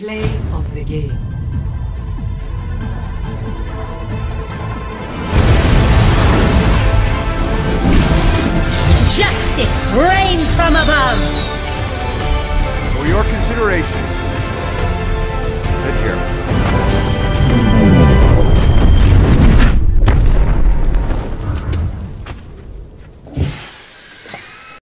Play of the game. Justice reigns from above! For your consideration,